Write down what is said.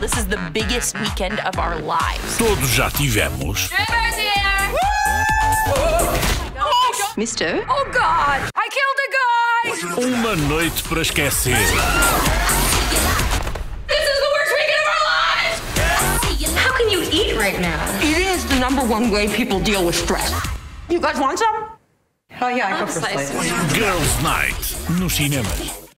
This is the biggest weekend of our lives. Todos já tivemos. Mister? Oh God! I killed a guy! Uma noite para esquecer. This is the worst weekend of our lives! How can you eat right now? Eating is the number one way people deal with stress. You guys want some? Oh yeah, I go for slices. Girls Night. Nos cinemas.